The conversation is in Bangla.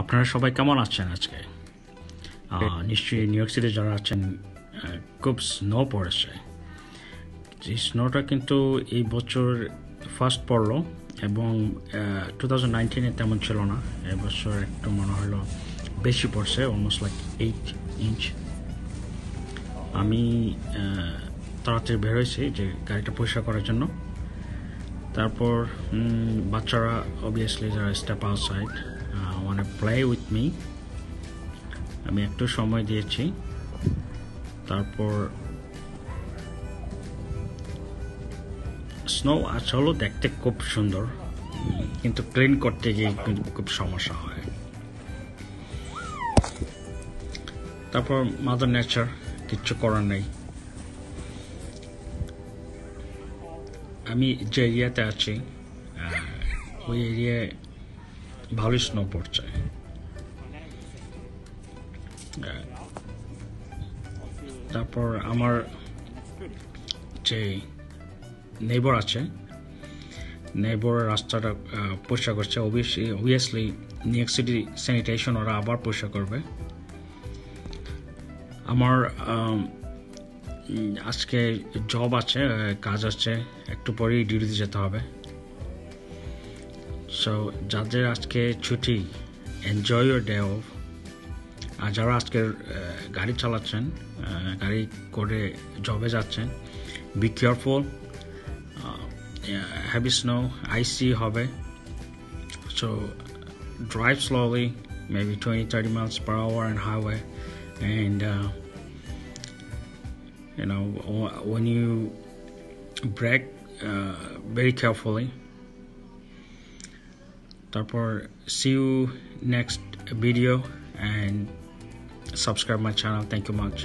আপনারা সবাই কেমন আছেন আজকে? নিশ্চয়ই নিউ ইয়র্ক সিটি যারা আছেন খুব স্নো পড়েছে। এই স্নোটা কিন্তু এই বছর ফার্স্ট পড়ল এবং টু থাউজেন্ড নাইনটিনে তেমন ছিল না। এবছর একটু মনে হলো বেশি পড়ছে অলমোস্ট লাইক এইট ইঞ্চ আমি তাড়াতাড়ি বেরোইছি যে গাড়িটা পরিষ্কার করার জন্য। তারপর বাচ্চারা অবভিয়াসলি যারা স্টেপ আউটসাইড মানে প্লে উইথ মি আমি একটু সময় দিয়েছি। তারপর স্নো আসলেও দেখতে খুব সুন্দর, কিন্তু ক্লিন করতে গিয়ে খুব সমস্যা হয়। তারপর মাদার নেচার কিচ্ছু করার নেই। আমি যে এরিয়াতে আছি ওই এরিয়ায় ভালোই স্নো পড়ছে তারপর আমার যে নেইবর আছে নেইবর রাস্তাটা পরিষ্কার করছে। Obviously obviously new city sanitation ওরা আবার পরিষ্কার করবে। আমার আজকে জব আছে কাজ আছে। একটু পরেই ডিউটিতে যেতে হবে। সো যাদের আজকে ছুটি এনজয় ইউর ডে অফ আর যারা আজকে গাড়ি চালাচ্ছেন গাড়ি করে জবে যাচ্ছেন be careful heavy snow icy হবে। So drive slowly maybe twenty thirty miles per hour and highway and you know when you brake very carefully তারপর see you next video and subscribe my channel thank you much